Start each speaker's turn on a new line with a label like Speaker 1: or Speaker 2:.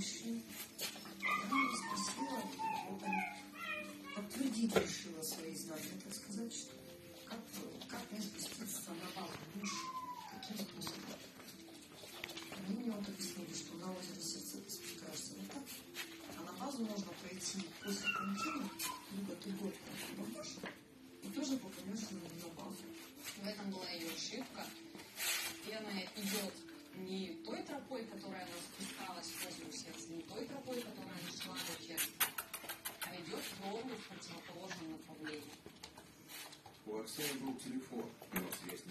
Speaker 1: мужчин. Я ее спросила, вот они подтвердить решила свои знания, так сказать, что как, как мне спуститься на базу выше, каким способом. Они мне вот объяснили, что на озеро сердце ты спускаешься вот так, а на базу можно пройти после контина, либо ты год попадешь, и тоже попадешь на, базу.
Speaker 2: В этом была ее ошибка. И она идет не той тропой, которая она спускалась в озеро сердца, не той тропой, которая она шла до черта, а идет ровно в противоположном направлении.
Speaker 3: У Оксаны был телефон, но связь